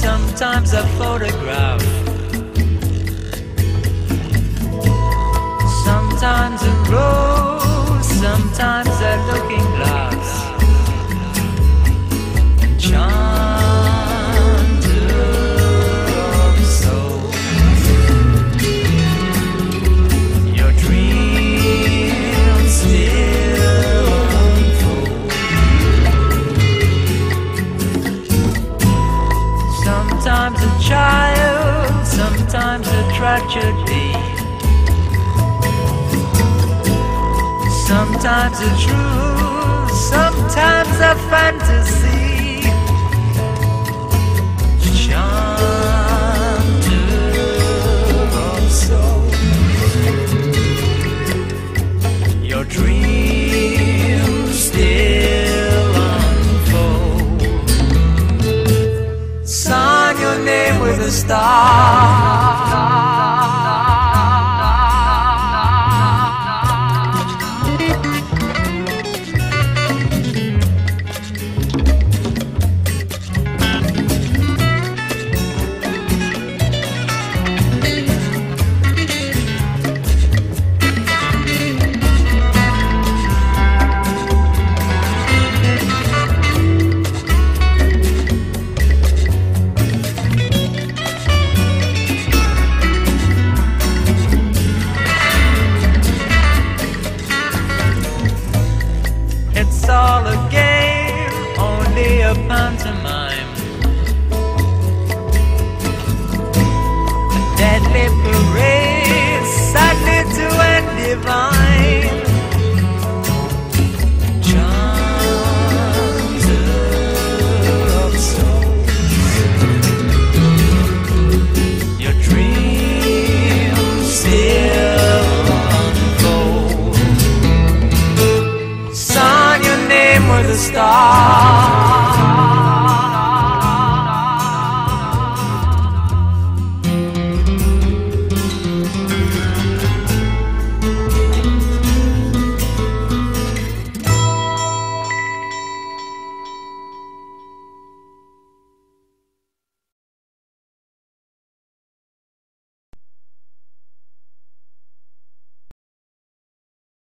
sometimes a photograph. Sometimes Sometimes a child, sometimes a tragedy. Sometimes a truth, sometimes a fantasy. Name with all a game, only a pantomime. A deadly parade, sadly to end divine.